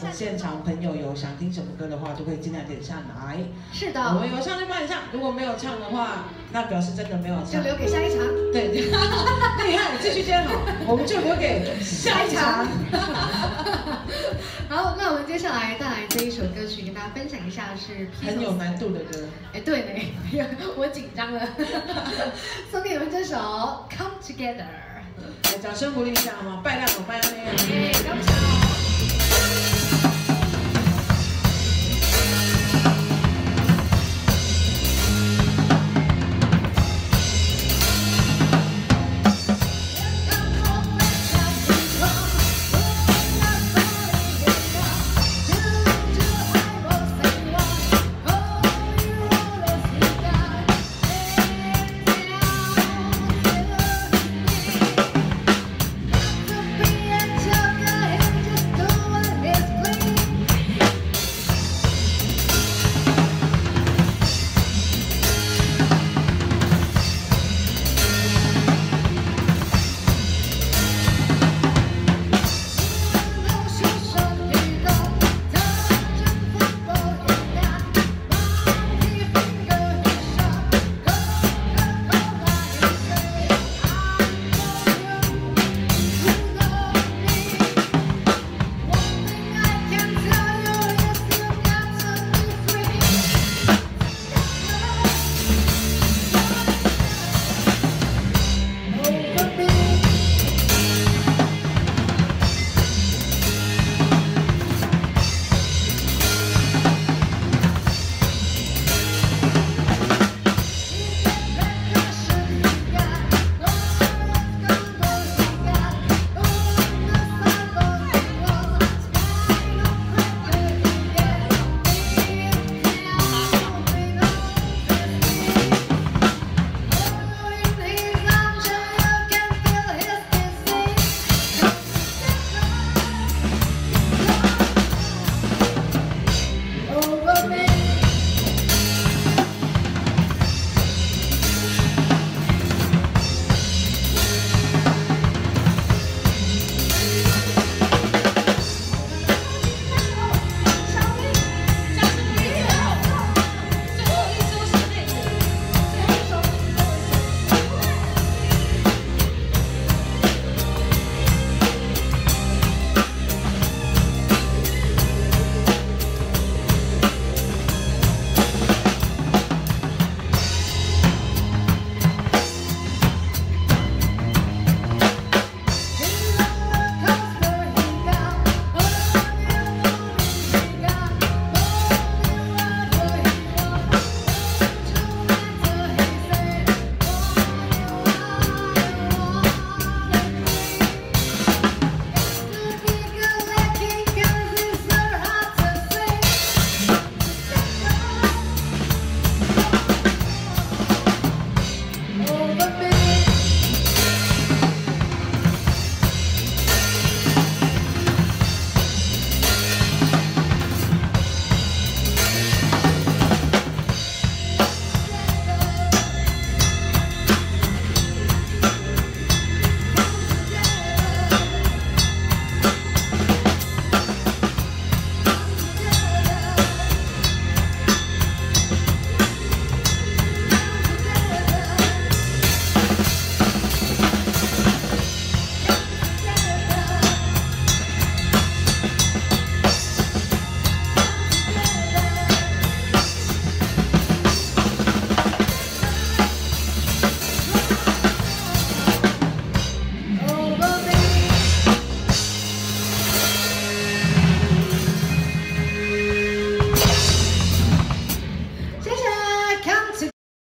我们现场朋友有想听什么歌的话，就可以尽量点下来。是的，我们有唱就帮你唱，如果没有唱的话，那表示真的没有唱，就留给下一场。对，厉害，继续接好，我们就留给下一场。好，那我们接下来带来这一首歌曲跟大家分享一下，是很有难度的歌。哎，对呢，我紧张了。送给你们这首《Come Together》。来，掌声鼓励一下好吗？拜亮我拜亮那。